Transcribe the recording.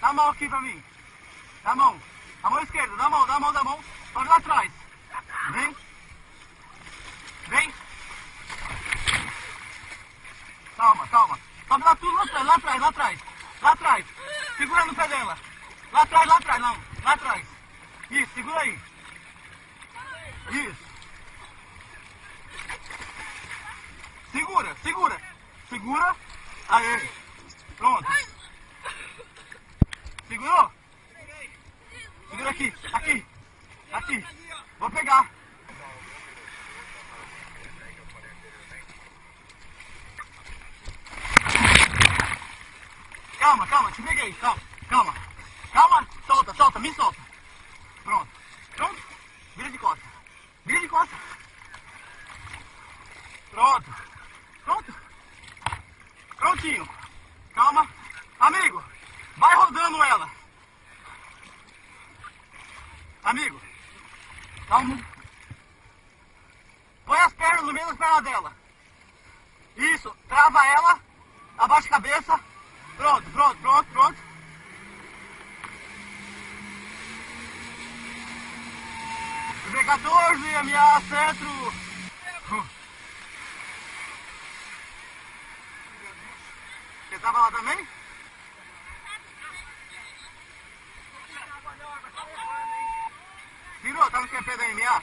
Dá a mão aqui pra mim. Dá a mão. A mão esquerda, dá a mão, dá a mão, dá a mão. Sobe lá atrás. Vem. Vem. Calma, calma. Sobe lá tudo lá atrás, lá atrás, lá atrás. Lá atrás. Segura no pé dela. Lá atrás, lá atrás, não. Lá atrás. Isso, segura aí. Isso. Segura, segura. Segura. Aê. Pronto. Segurou? Segura aqui, aqui, aqui. Vou pegar. Calma, calma, te peguei, calma, calma. Calma, solta, solta, me solta. Pronto, pronto. Vira de costa. Vira de costa. Pronto, pronto. Prontinho. Calma. Amigo, vai rodando ela. Amigo, calma. Põe as pernas no meio das pernas dela. Isso, trava ela, abaixa a cabeça. Pronto, pronto, pronto, pronto. B14, ameaça centro. Você tava lá também? Virou, tá no QP da MA?